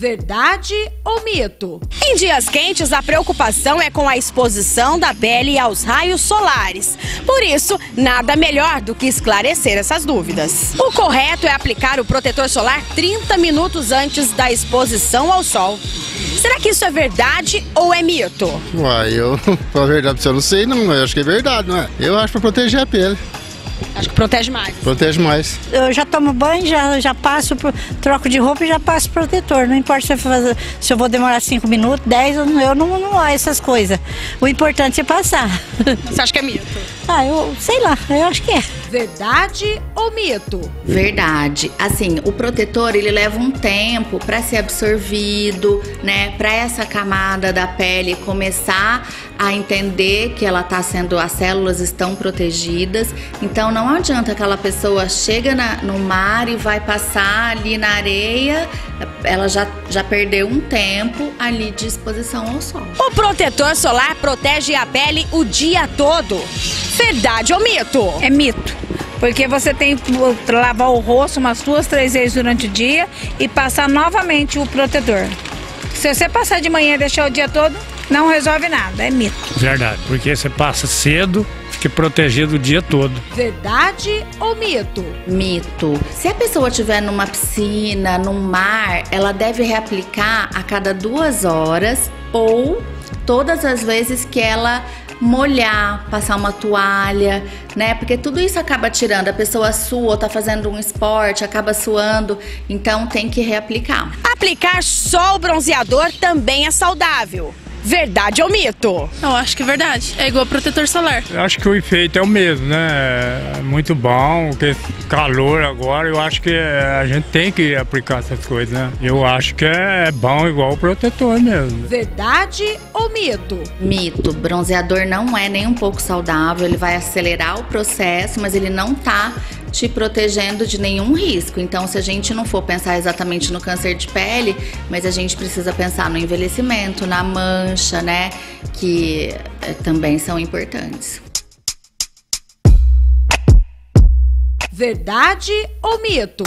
Verdade ou mito? Em dias quentes, a preocupação é com a exposição da pele aos raios solares. Por isso, nada melhor do que esclarecer essas dúvidas. O correto é aplicar o protetor solar 30 minutos antes da exposição ao sol. Será que isso é verdade ou é mito? Uai, eu, pra verdade, eu não sei não, eu acho que é verdade, não é? Eu acho pra proteger a pele. Acho que protege mais. Protege mais. Eu já tomo banho, já, já passo, troco de roupa e já passo protetor. Não importa se eu, fazer, se eu vou demorar 5 minutos, 10, eu não, eu não, não olho essas coisas. O importante é passar. Você acha que é mito? Ah, eu sei lá, eu acho que é. Verdade ou mito? Verdade. Assim, o protetor ele leva um tempo para ser absorvido, né? Para essa camada da pele começar a entender que ela está sendo, as células estão protegidas. Então não adianta aquela pessoa chega na, no mar e vai passar ali na areia, ela já, já perdeu um tempo ali de exposição ao sol. O protetor solar protege a pele o dia todo. Verdade ou mito? É mito. Porque você tem que lavar o rosto umas duas, três vezes durante o dia e passar novamente o protetor. Se você passar de manhã e deixar o dia todo, não resolve nada, é mito. Verdade, porque você passa cedo, fica protegido o dia todo. Verdade ou mito? Mito. Se a pessoa estiver numa piscina, num mar, ela deve reaplicar a cada duas horas ou todas as vezes que ela molhar, passar uma toalha, né? Porque tudo isso acaba tirando. A pessoa sua ou tá fazendo um esporte, acaba suando, então tem que reaplicar. Aplicar só o bronzeador também é saudável. Verdade ou mito? Eu acho que é verdade. É igual protetor solar. Eu acho que o efeito é o mesmo, né? É muito bom, porque calor agora, eu acho que a gente tem que aplicar essas coisas, né? Eu acho que é bom igual o protetor mesmo. Verdade ou mito? Mito. Bronzeador não é nem um pouco saudável, ele vai acelerar o processo, mas ele não tá te protegendo de nenhum risco. Então, se a gente não for pensar exatamente no câncer de pele, mas a gente precisa pensar no envelhecimento, na mancha, né? Que é, também são importantes. Verdade ou mito?